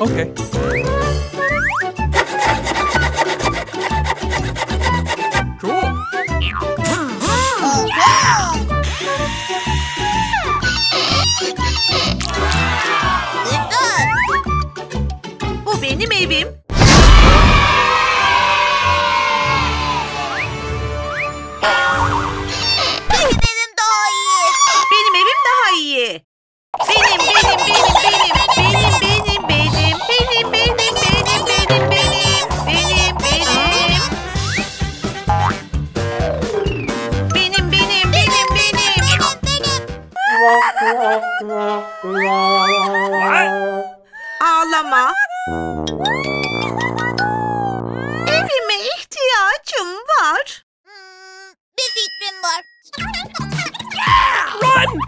Okay. Evime ihtiyacım var. Hmm, bir fikrim var. Run!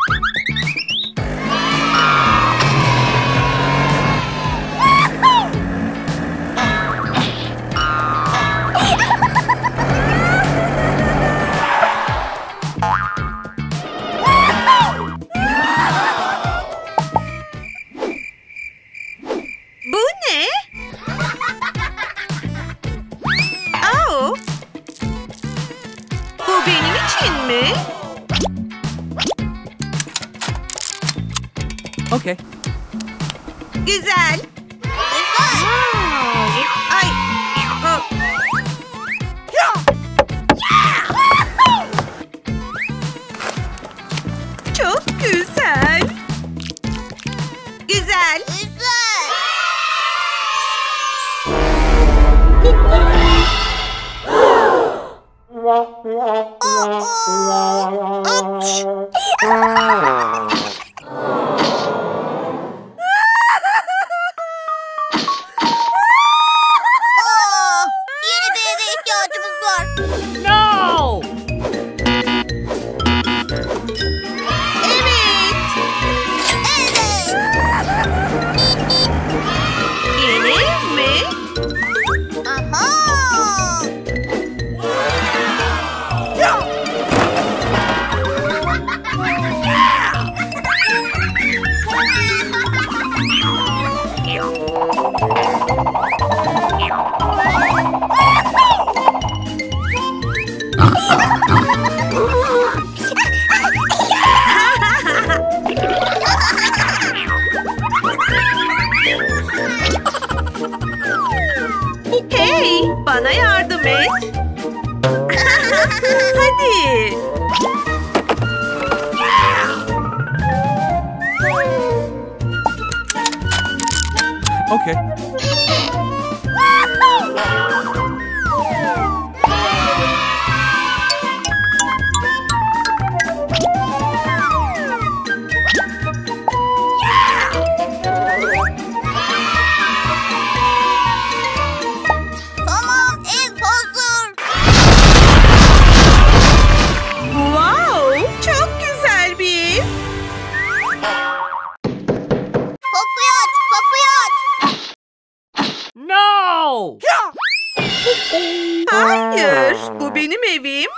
Mi? Okay. Güzel. Ay. Yeni bir eve ihtiyacımız var. Hey, bana yardım et. Hadi. Okay. Hayır, bu benim evim.